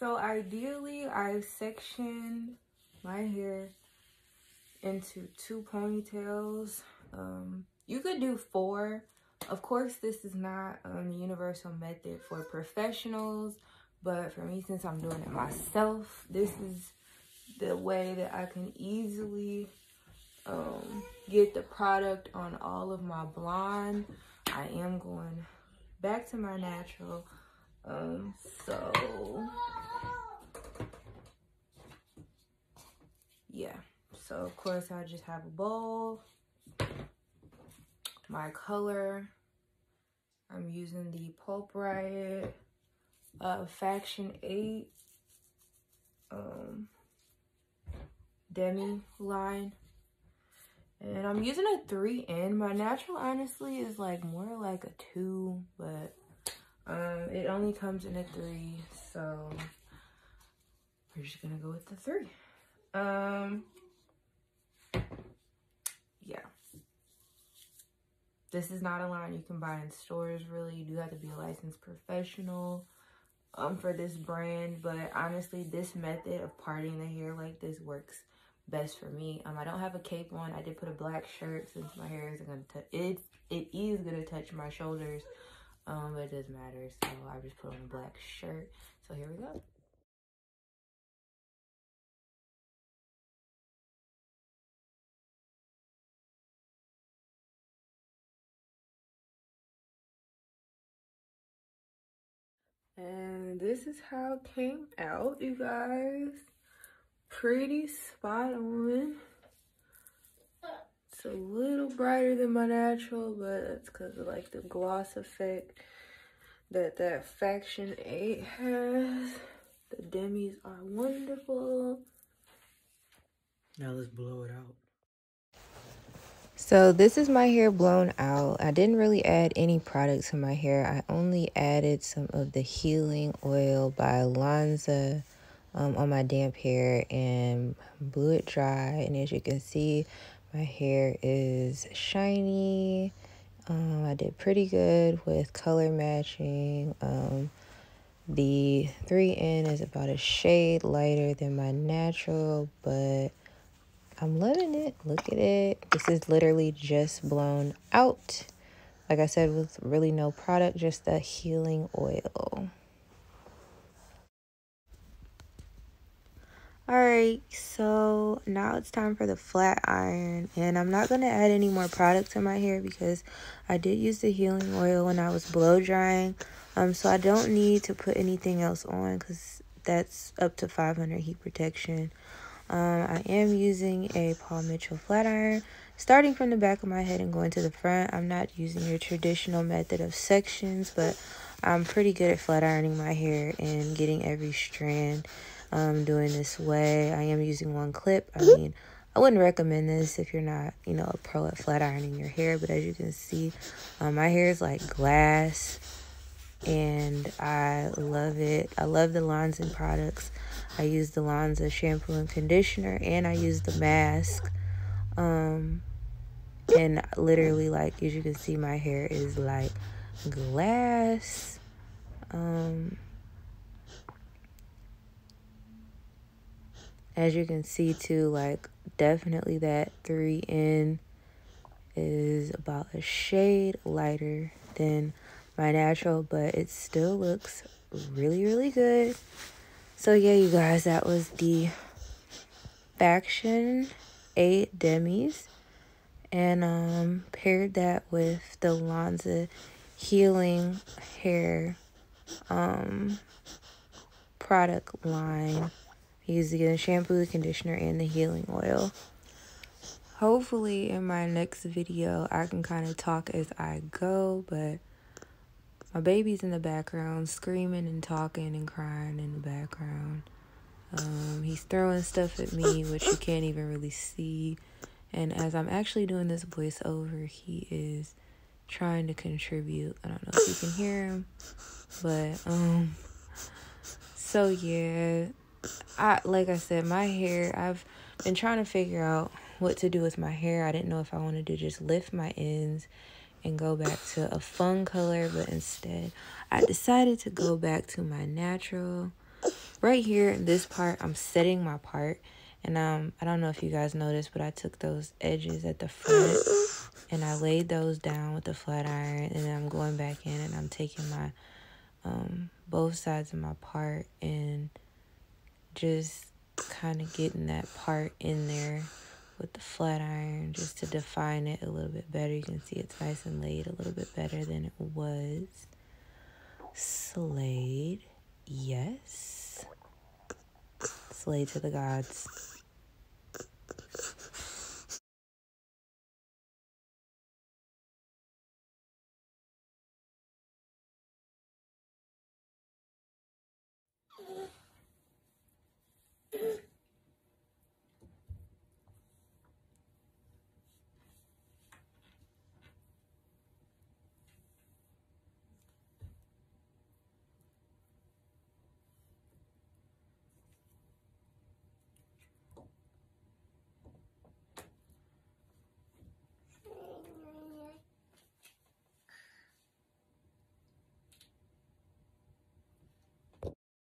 So ideally, I section my hair into two ponytails. Um, you could do four. Of course, this is not um, the universal method for professionals, but for me, since I'm doing it myself, this is the way that I can easily um, get the product on all of my blonde. I am going back to my natural. Um, so yeah. So of course I just have a bowl, my color. I'm using the Pulp Riot uh, Faction 8 um, Demi line. And I'm using a 3N. My natural, honestly, is like more like a 2, but um, it only comes in a 3. So we're just to go with the 3. Um, yeah. This is not a line you can buy in stores, really. You do have to be a licensed professional um, for this brand. But honestly, this method of parting the hair like this works best for me. Um, I don't have a cape on. I did put a black shirt since my hair isn't gonna touch. It it is gonna touch my shoulders, um, but it doesn't matter. So I just put on a black shirt. So here we go. And this is how it came out, you guys. Pretty spot on. It's a little brighter than my natural, but that's because of like the gloss effect that that Faction 8 has. The demis are wonderful. Now let's blow it out. So this is my hair blown out. I didn't really add any product to my hair. I only added some of the healing oil by Lanza um, on my damp hair and blew it dry. And as you can see, my hair is shiny. Um, I did pretty good with color matching. Um, the 3N is about a shade lighter than my natural, but I'm loving it. Look at it. This is literally just blown out. Like I said, with really no product, just the healing oil. Alright, so now it's time for the flat iron. And I'm not going to add any more product to my hair because I did use the healing oil when I was blow drying. Um, so I don't need to put anything else on because that's up to 500 heat protection. Um, I am using a Paul Mitchell flat iron. Starting from the back of my head and going to the front, I'm not using your traditional method of sections, but I'm pretty good at flat ironing my hair and getting every strand um, doing this way. I am using one clip. I mean, I wouldn't recommend this if you're not, you know, a pro at flat ironing your hair, but as you can see, um, my hair is like glass and I love it. I love the Lanza products. I use the Lanza shampoo and conditioner and I use the mask. Um and literally like as you can see my hair is like glass. Um as you can see too like definitely that 3N is about a shade lighter than my natural, but it still looks really, really good. So yeah, you guys, that was the Faction 8 Demis. And um paired that with the Lanza Healing Hair um product line. Using the shampoo, the conditioner, and the healing oil. Hopefully in my next video I can kind of talk as I go, but my baby's in the background screaming and talking and crying in the background. Um, he's throwing stuff at me, which you can't even really see. And as I'm actually doing this voiceover, he is trying to contribute. I don't know if you can hear him, but um, so yeah, I like I said, my hair. I've been trying to figure out what to do with my hair. I didn't know if I wanted to just lift my ends and go back to a fun color, but instead I decided to go back to my natural. right here in this part, I'm setting my part. And um, I don't know if you guys noticed, but I took those edges at the front and I laid those down with the flat iron. And I'm going back in and I'm taking my um, both sides of my part and just kind of getting that part in there with the flat iron just to define it a little bit better. You can see it's nice and laid a little bit better than it was. Slayed. Yes. Slay to the gods.